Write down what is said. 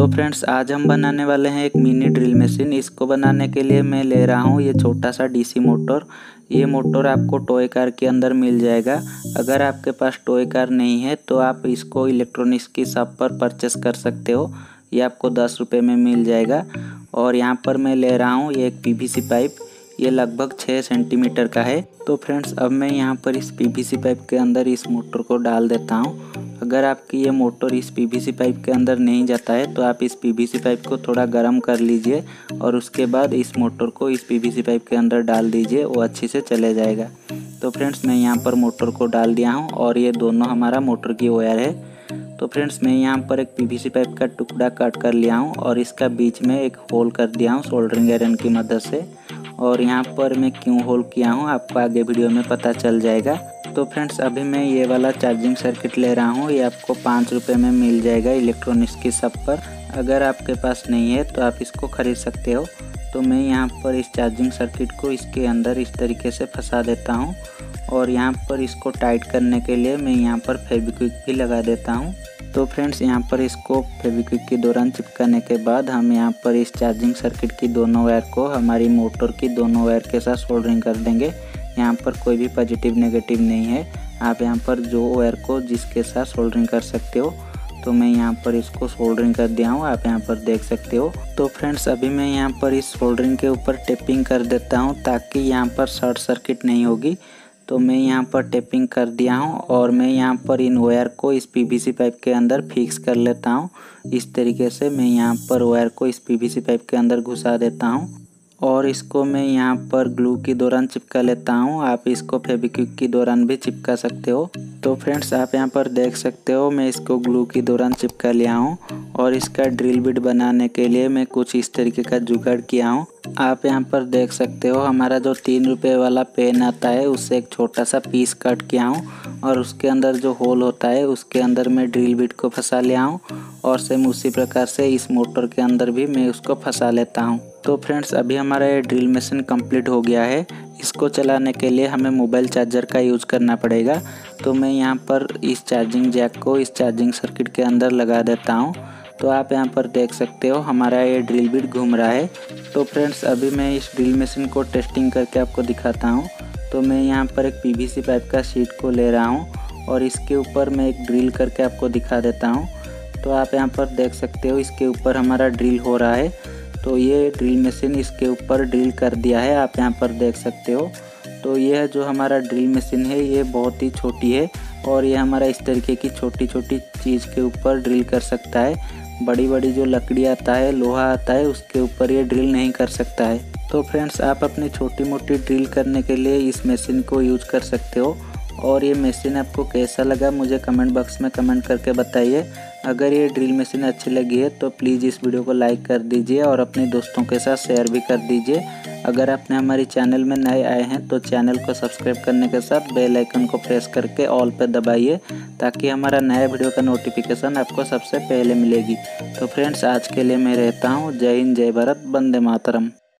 तो फ्रेंड्स, आज हम बनाने वाले हैं एक मिनी ड्रिल मशीन। इसको बनाने के लिए मैं ले रहा हूँ ये छोटा सा डीसी मोटर। ये मोटर आपको टॉय कार के अंदर मिल जाएगा। अगर आपके पास टॉय कार नहीं है तो आप इसको इलेक्ट्रॉनिक्स की शॉप पर परचेस कर सकते हो। ये आपको दस रुपये में मिल जाएगा। और यहाँ पर मैं ले रहा हूँ ये एक पीवीसी पाइप। ये लगभग छः सेंटीमीटर का है। तो फ्रेंड्स, अब मैं यहाँ पर इस पीवीसी पाइप के अंदर इस मोटर को डाल देता हूँ। अगर आपकी ये मोटर इस पीवीसी पाइप के अंदर नहीं जाता है तो आप इस पीवीसी पाइप को थोड़ा गर्म कर लीजिए और उसके बाद इस मोटर को इस पीवीसी पाइप के अंदर डाल दीजिए, वो अच्छे से चले जाएगा। तो फ्रेंड्स, मैं यहाँ पर मोटर को डाल दिया हूँ और ये दोनों हमारा मोटर की वायर है। तो फ्रेंड्स, मैं यहाँ पर एक पीवीसी पाइप का टुकड़ा काट कर लिया हूँ और इसका बीच में एक होल कर दिया हूँ सोल्डरिंग आयरन की मदद से। और यहाँ पर मैं क्यों होल किया हूँ, आपको आगे वीडियो में पता चल जाएगा। तो फ्रेंड्स, अभी मैं ये वाला चार्जिंग सर्किट ले रहा हूँ। ये आपको पाँच रुपये में मिल जाएगा इलेक्ट्रॉनिक्स की सब पर। अगर आपके पास नहीं है तो आप इसको ख़रीद सकते हो। तो मैं यहाँ पर इस चार्जिंग सर्किट को इसके अंदर इस तरीके से फंसा देता हूँ और यहाँ पर इसको टाइट करने के लिए मैं यहाँ पर फेविक्विक भी लगा देता हूँ। तो फ्रेंड्स, यहाँ पर इसको फेविक्विक के दौरान चिपकाने के बाद हम यहाँ पर इस चार्जिंग सर्किट की दोनों वायर को, हमारी मोटर की दोनों वायर के साथ सोल्डरिंग कर देंगे। यहाँ पर कोई भी पॉजिटिव नेगेटिव नहीं है। आप यहाँ पर जो वायर को जिसके साथ सोल्डरिंग कर सकते हो तो मैं यहाँ पर इसको सोल्डरिंग कर दिया हूँ, आप यहाँ पर देख सकते हो। तो फ्रेंड्स अभी मैं यहाँ पर इस सोल्डरिंग के ऊपर टेपिंग कर देता हूँ, ताकि यहाँ पर शॉर्ट सर्किट नहीं होगी। तो मैं यहाँ पर टेपिंग कर दिया हूँ, और मैं यहाँ पर इन वायर को इस पीवीसी पाइप के अंदर फिक्स कर लेता हूँ। इस तरीके से मैं यहाँ पर वायर को इस पीवीसी पाइप के अंदर घुसा देता हूँ। और इसको मैं यहाँ पर ग्लू के दौरान चिपका लेता हूँ। आप इसको फेबिक्विक के दौरान भी चिपका सकते हो। तो फ्रेंड्स, आप यहाँ पर देख सकते हो, मैं इसको ग्लू के दौरान चिपका लिया हूँ। और इसका ड्रिल बिट बनाने के लिए मैं कुछ इस तरीके का जुगाड़ किया हूँ। आप यहाँ पर देख सकते हो, हमारा जो तीन रुपये वाला पेन आता है, उससे एक छोटा सा पीस कट किया हूँ। और उसके अंदर जो होल होता है, उसके अंदर मैं ड्रिल बिट को फंसा लिया हूँ। और सेम उसी प्रकार से इस मोटर के अंदर भी मैं उसको फंसा लेता हूँ। तो फ्रेंड्स, अभी हमारा ये ड्रिल मशीन कंप्लीट हो गया है। इसको चलाने के लिए हमें मोबाइल चार्जर का यूज़ करना पड़ेगा। तो मैं यहाँ पर इस चार्जिंग जैक को इस चार्जिंग सर्किट के अंदर लगा देता हूँ। तो आप यहाँ पर देख सकते हो, हमारा ये ड्रिल बिट घूम रहा है। तो फ्रेंड्स, अभी मैं इस ड्रिल मशीन को टेस्टिंग करके आपको दिखाता हूँ। तो मैं यहाँ पर एक पीवीसी पाइप का शीट को ले रहा हूँ और इसके ऊपर मैं एक ड्रिल करके आपको दिखा देता हूँ। तो आप यहाँ पर देख सकते हो, इसके ऊपर हमारा ड्रिल हो रहा है। तो ये ड्रिल मशीन इसके ऊपर ड्रिल कर दिया है, आप यहाँ पर देख सकते हो। तो ये जो हमारा ड्रिल मशीन है, ये बहुत ही छोटी है और ये हमारा इस तरीके की छोटी छोटी चीज़ के ऊपर ड्रिल कर सकता है। बड़ी बड़ी जो लकड़ी आता है, लोहा आता है, उसके ऊपर ये ड्रिल नहीं कर सकता है। तो फ्रेंड्स आप अपनी छोटी मोटी ड्रिल करने के लिए इस मशीन को यूज़ कर सकते हो। और ये मशीन आपको कैसा लगा, मुझे कमेंट बॉक्स में कमेंट करके बताइए। अगर ये ड्रिल मशीन अच्छी लगी है तो प्लीज़ इस वीडियो को लाइक कर दीजिए और अपने दोस्तों के साथ शेयर भी कर दीजिए। अगर आपने हमारे चैनल में नए आए हैं तो चैनल को सब्सक्राइब करने के साथ बेल आइकन को प्रेस करके ऑल पर दबाइए, ताकि हमारा नया वीडियो का नोटिफिकेशन आपको सबसे पहले मिलेगी। तो फ्रेंड्स आज के लिए मैं रहता हूँ। जय हिंद, जय भारत, वंदे मातरम।